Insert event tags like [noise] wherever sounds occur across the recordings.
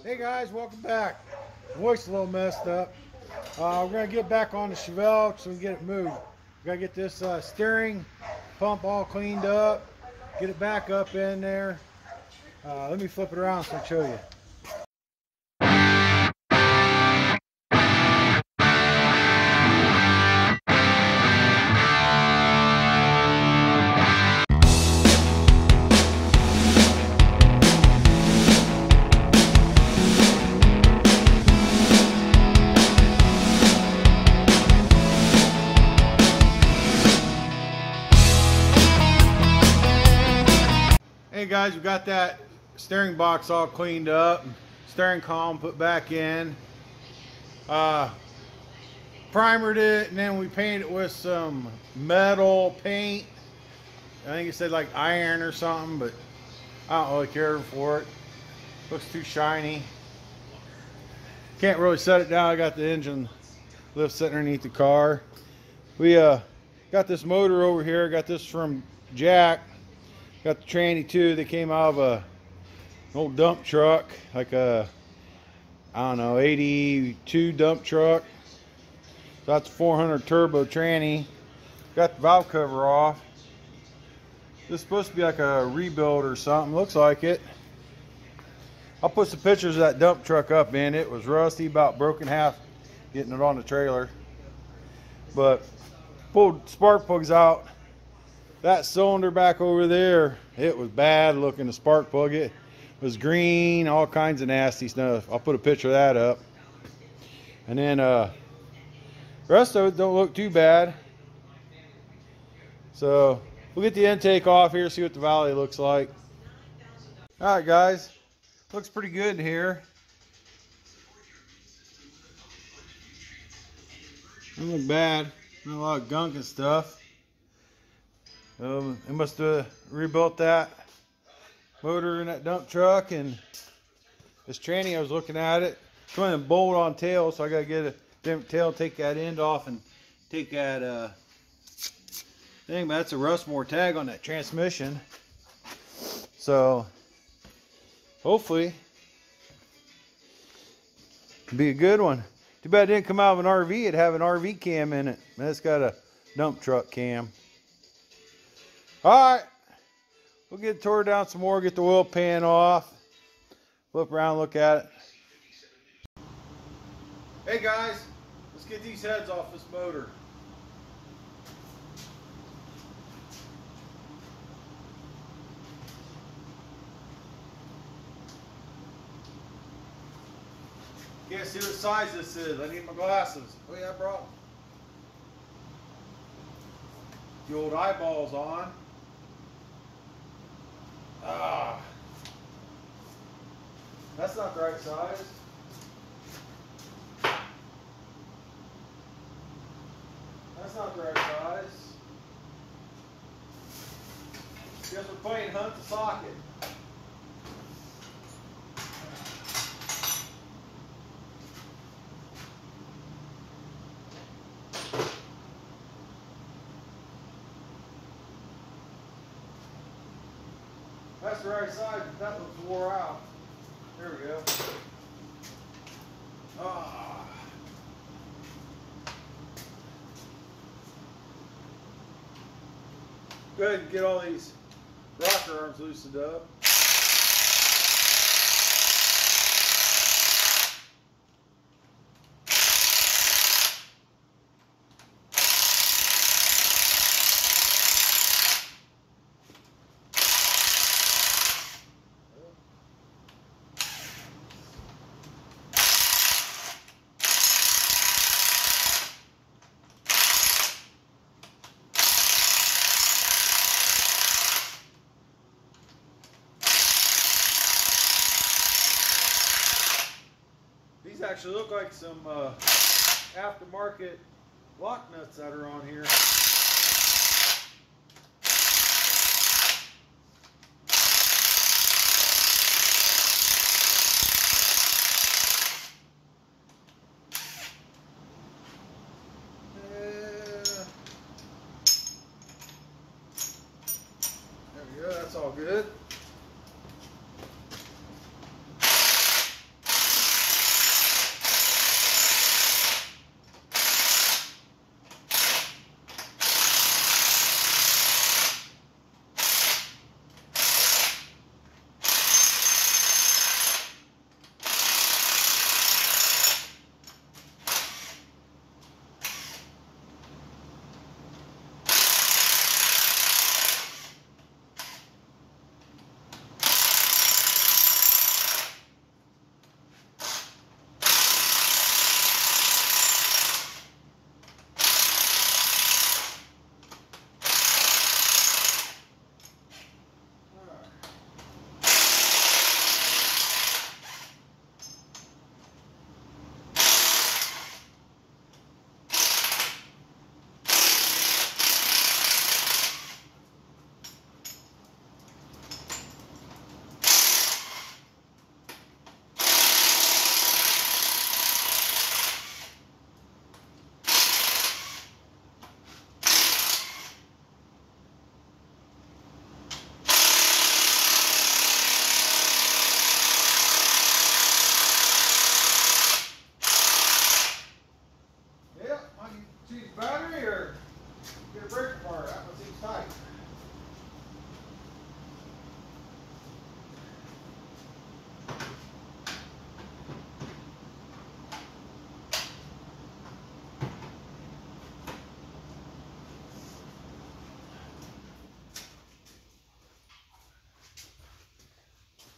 Hey guys, welcome back. Voice a little messed up. Uh, we're gonna get back on the Chevelle so we can get it moved. We gotta get this uh, steering pump all cleaned up, get it back up in there. Uh, let me flip it around so I can show you. Guys, we got that steering box all cleaned up, steering column put back in. Uh, primered it and then we painted it with some metal paint. I think it said like iron or something, but I don't really care for it. Looks too shiny. Can't really set it down. I got the engine lift sitting underneath the car. We uh, got this motor over here. Got this from Jack. Got the tranny too. They came out of a old dump truck, like a I don't know, 82 dump truck. So that's 400 turbo tranny. Got the valve cover off. This is supposed to be like a rebuild or something. Looks like it. I'll put some pictures of that dump truck up in. It was rusty, about broken half getting it on the trailer. But pulled spark plugs out that cylinder back over there, it was bad looking, the spark plug. It was green, all kinds of nasty stuff. I'll put a picture of that up. And then uh, the rest of it don't look too bad. So we'll get the intake off here, see what the valley looks like. All right, guys, looks pretty good here. Doesn't look bad. Not a lot of gunk and stuff. Um, they must have rebuilt that motor in that dump truck and this tranny I was looking at it. It's one bolt on tail, so I gotta get a different tail, take that end off and take that uh thing, but that's a Russmore tag on that transmission. So hopefully be a good one. Too bad it didn't come out of an RV, it'd have an RV cam in it. It's got a dump truck cam. All right, we'll get tore down some more, get the oil pan off, flip around, look at it. Hey guys, let's get these heads off this motor. Can't see what size this is. I need my glasses. Oh yeah, I brought them. The old eyeballs on. Ah. That's not the right size. That's not the right size. Guess we're playing hunt the socket. That's the right side, but that looks wore out. There we go. Ah. Go ahead and get all these rocker arms loosened up. These actually look like some uh, aftermarket lock nuts that are on here. Yeah. Go, that's all good.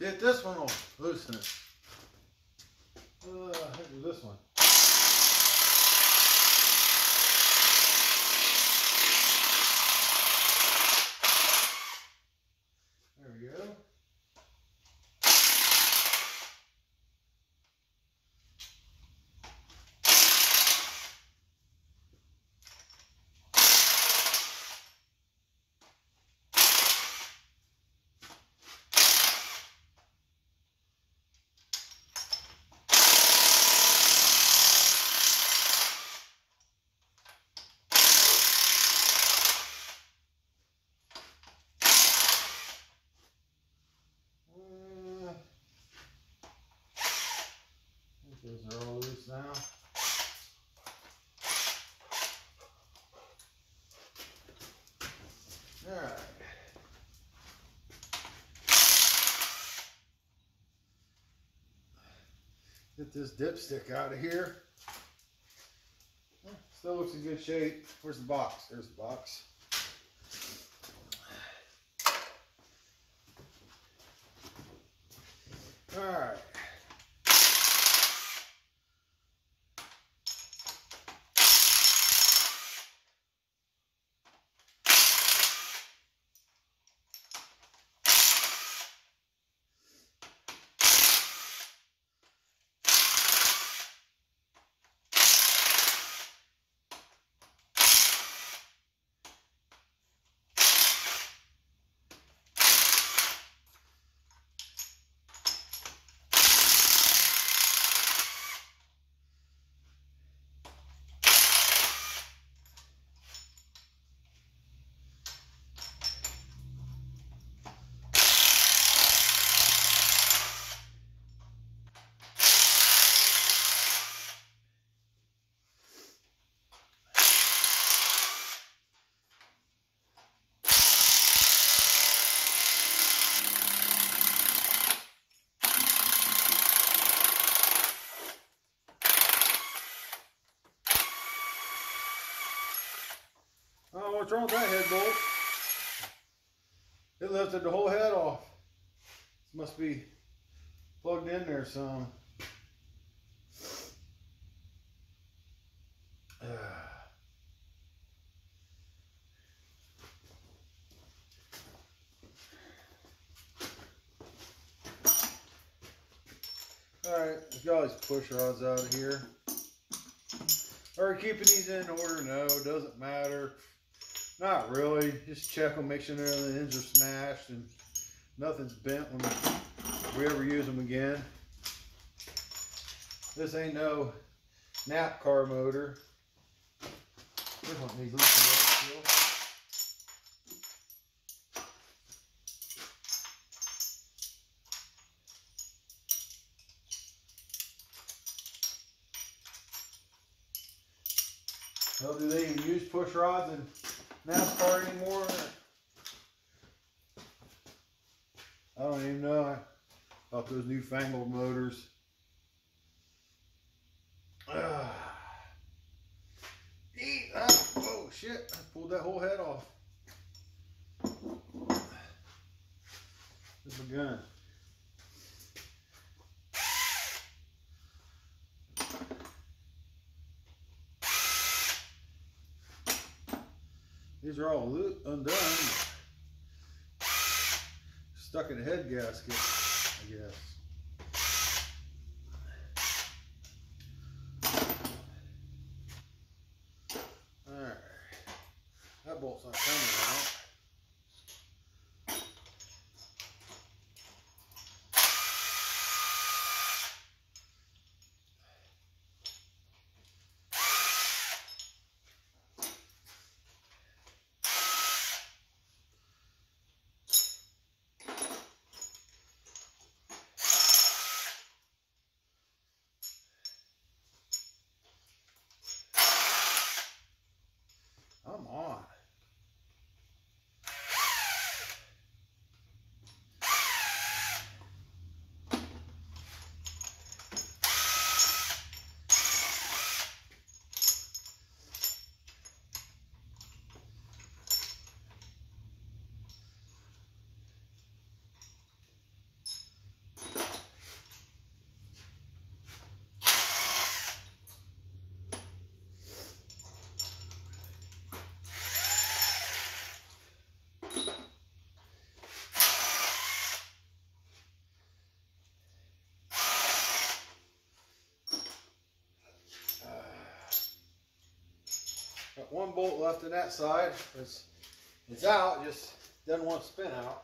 Yeah, this one will loosen it. Uh, this one. There we go. Uh, I think those are all loose now. Alright. Get this dipstick out of here. Still looks in good shape. Where's the box? There's the box. Alright. Oh, what's wrong with that head bolt? It lifted the whole head off. This must be plugged in there some. Alright, let's get all these push rods out of here. Are we keeping these in order? No, doesn't matter. Not really. Just check them, make sure the ends are smashed and nothing's bent when we ever use them again. This ain't no NASCAR motor. This one needs do they even use push rods in NASCAR anymore? I don't even know. about those newfangled motors. [sighs] Ah. Oh shit! I pulled that whole head off. This is a gun. Are all undone. Stuck in a head gasket, I guess. Alright. That bolt's not coming out. Come on. One bolt left in that side. It's, it's out, just doesn't want to spin out.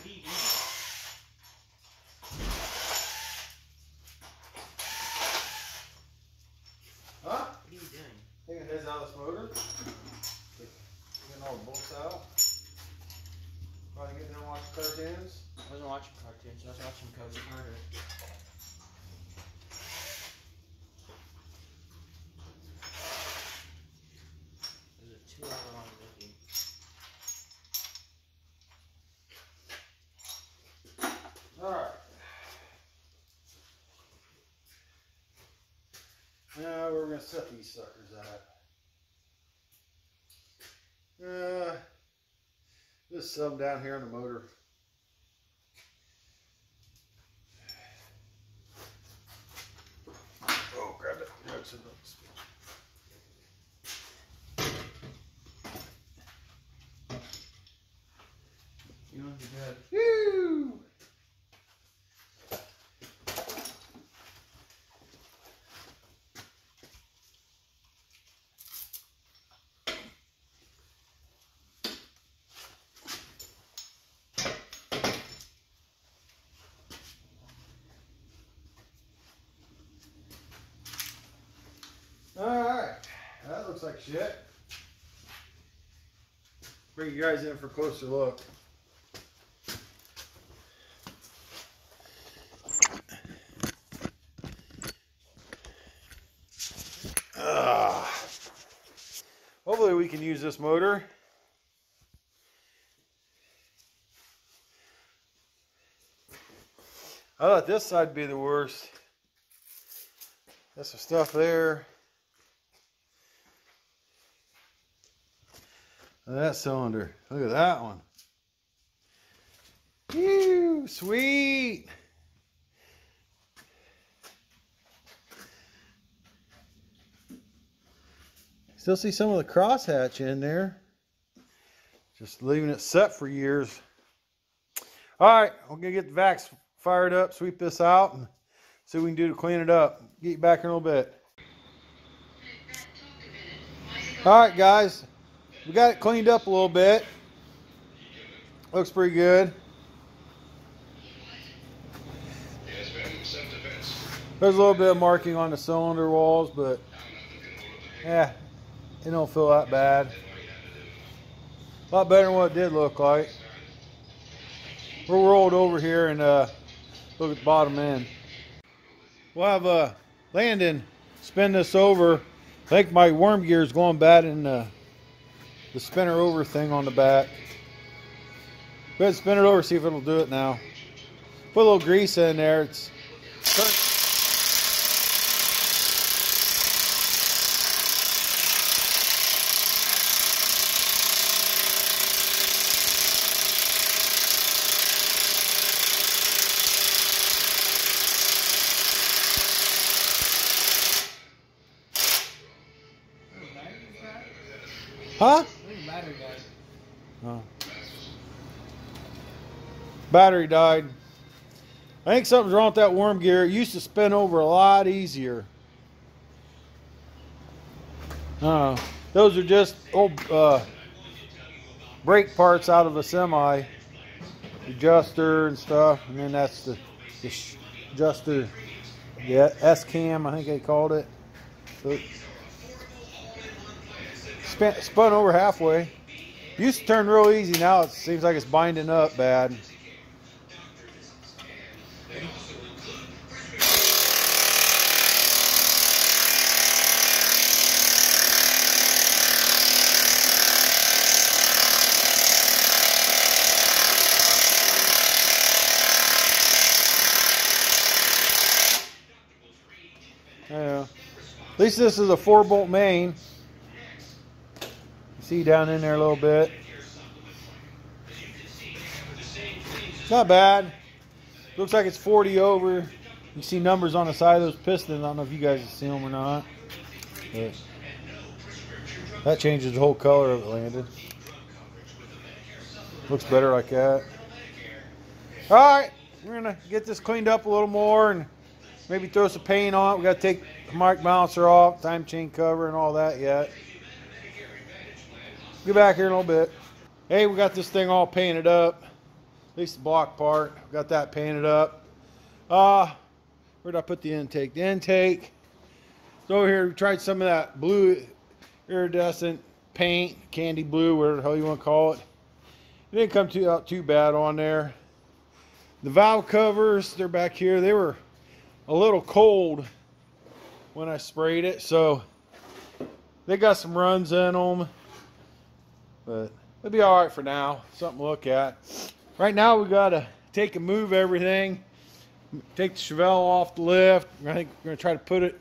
What are you doing? Huh? What are you doing? Taking heads out of this motor. Getting all the bolts out. Probably getting there and watch cartoons. I wasn't watching cartoons. I was watching Coach Carter. It was a two-hour long movie. Alright. Now we're gonna set these suckers at. Uh, just some down here on the motor. Oh, grab it. Some of those. You want to be good? Woo! Alright, that looks like shit. Bring you guys in for a closer look. Ah. hopefully we can use this motor. I thought this side would be the worst. That's some stuff there. That cylinder. Look at that one. Ew, sweet. Still see some of the crosshatch in there. Just leaving it set for years. All right, I'm gonna get the vacs fired up, sweep this out, and see what we can do to clean it up. Get you back in a little bit. All right, guys, we got it cleaned up a little bit. Looks pretty good. There's a little bit of marking on the cylinder walls, but yeah, it don't feel that bad. A lot better than what it did look like. We'll roll it over here and uh, look at the bottom end. We'll have uh, Landon spin this over. I think my worm gear is going bad in the, the spinner over thing on the back. Go ahead spin it over, see if it'll do it now. Put a little grease in there. It's Huh? battery guy. Oh. Battery died. I think something's wrong with that worm gear. It used to spin over a lot easier. Uh, those are just old uh, brake parts out of a semi. Adjuster and stuff. And then that's the, the adjuster, the S-cam, I think they called it. So it spun over halfway. Used to turn real easy. Now it seems like it's binding up bad. Least this is a four bolt main. See down in there a little bit. Not bad. Looks like it's 40 over. You see numbers on the side of those pistons. I don't know if you guys see them or not. But that changes the whole color of it, Landon. Looks better like that. All right, we're gonna get this cleaned up a little more and maybe throw some paint on it. We gotta take mark balancer off, time chain cover, and all that yet. Get back here in a little bit. Hey, we got this thing all painted up. At least the block part. Got that painted up. Uh, where did I put the intake? The intake. So over here, we tried some of that blue iridescent paint, candy blue, whatever the hell you want to call it. It didn't come too out too bad on there. The valve covers, they're back here. They were a little cold when I sprayed it, so they got some runs in them. But it'll be all right for now. Something to look at. Right now we got to take and move everything. Take the Chevelle off the lift. I think we're to try to put it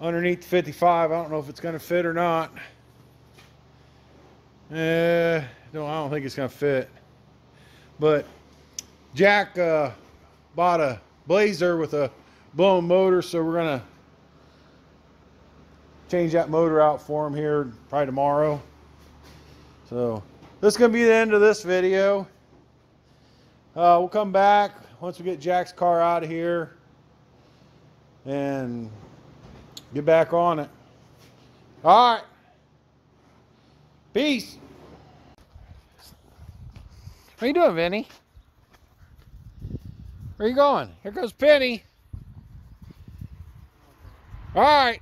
underneath the 55. I don't know if it's going to fit or not. Uh, no, I don't think it's going to fit. But Jack uh, bought a Blazer with a blown motor, so we're to change that motor out for him here probably tomorrow. So this is to be the end of this video. Uh, we'll come back once we get Jack's car out of here and get back on it. All right. Peace. What are you doing, Vinny? Where are you going? Here goes Penny. All right.